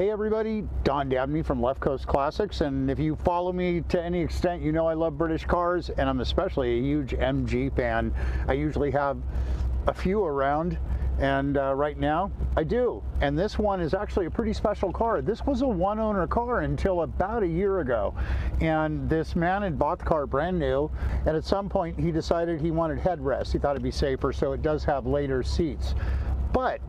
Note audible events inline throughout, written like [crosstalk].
Hey everybody, Don Dabney from Left Coast Classics, and if you follow me to any extent, you know I love British cars, and I'm especially a huge MG fan. I usually have a few around, and uh, right now I do. And this one is actually a pretty special car. This was a one owner car until about a year ago. And this man had bought the car brand new. And at some point he decided he wanted headrests. He thought it'd be safer. So it does have later seats. But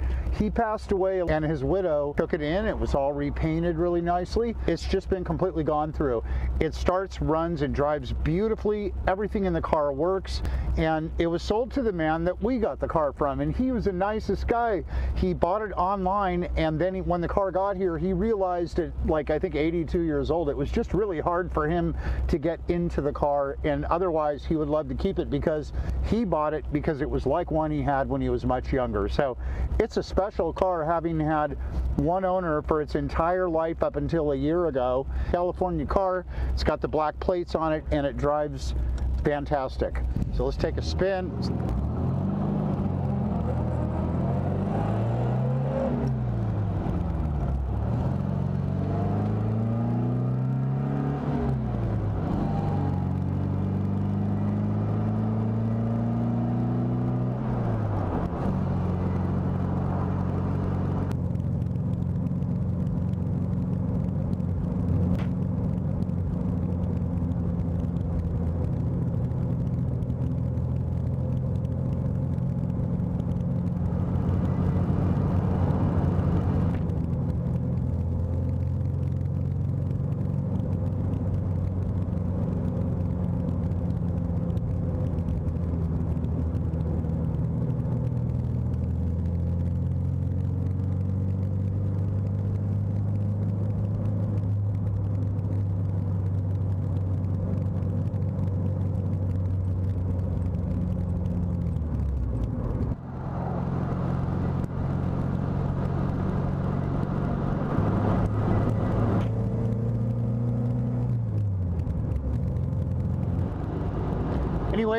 he passed away and his widow took it in. It was all repainted really nicely. It's just been completely gone through. It starts, runs, and drives beautifully. Everything in the car works. And it was sold to the man that we got the car from. And he was the nicest guy. He bought it online. And then he, when the car got here, he realized it, like I think 82 years old, it was just really hard for him to get into the car. And otherwise, he would love to keep it because he bought it because it was like one he had when he was much younger. So it's a special car having had one owner for its entire life up until a year ago. California car, it's got the black plates on it and it drives fantastic. So let's take a spin.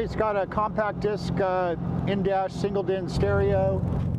It's got a compact disc uh, in-dash single din stereo.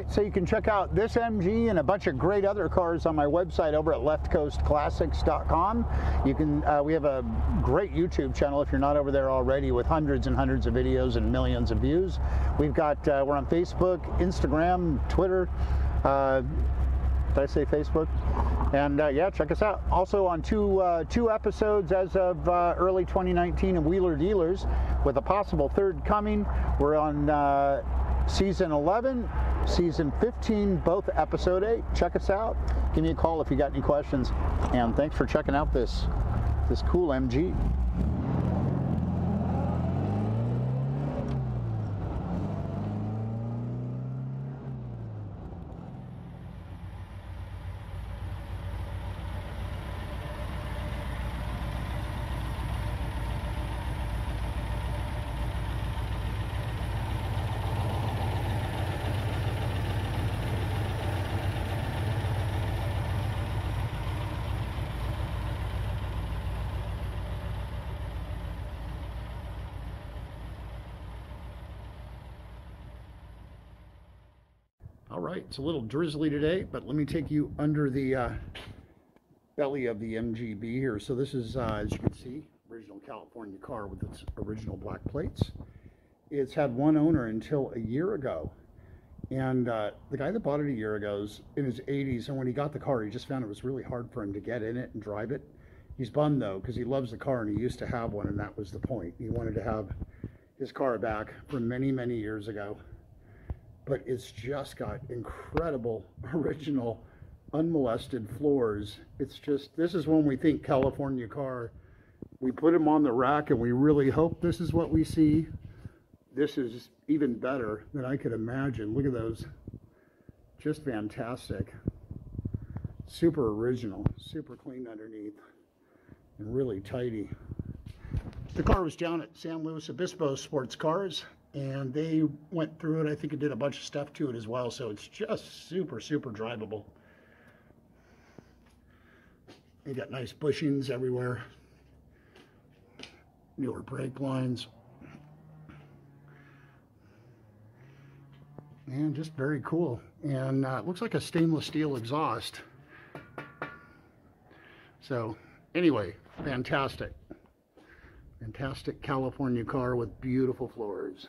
Right, so you can check out this MG and a bunch of great other cars on my website over at leftcoastclassics.com. You can, uh, we have a great YouTube channel if you're not over there already with hundreds and hundreds of videos and millions of views. We've got, uh, we're on Facebook, Instagram, Twitter. Uh, did I say Facebook? And uh, yeah, check us out. Also on two uh, two episodes as of uh, early 2019 of Wheeler Dealers, with a possible third coming. We're on uh, season 11, season 15, both episode 8. Check us out. Give me a call if you got any questions. And thanks for checking out this this cool MG. All right, it's a little drizzly today, but let me take you under the uh, belly of the MGB here. So this is, uh, as you can see, original California car with its original black plates. It's had one owner until a year ago. And uh, the guy that bought it a year ago is in his 80s, and when he got the car, he just found it was really hard for him to get in it and drive it. He's bummed though, because he loves the car and he used to have one, and that was the point. He wanted to have his car back from many, many years ago but it's just got incredible [laughs] original unmolested floors. It's just this is when we think california car we put them on the rack and we really hope this is what we see. This is even better than i could imagine. Look at those. Just fantastic. Super original super clean underneath and really tidy. The car was down at San Luis Obispo Sports Cars, and they went through it. I think it did a bunch of stuff to it as well, so it's just super, super drivable. They got nice bushings everywhere, newer brake lines, and just very cool. And uh, it looks like a stainless steel exhaust. So, anyway, fantastic. Fantastic California car with beautiful floors.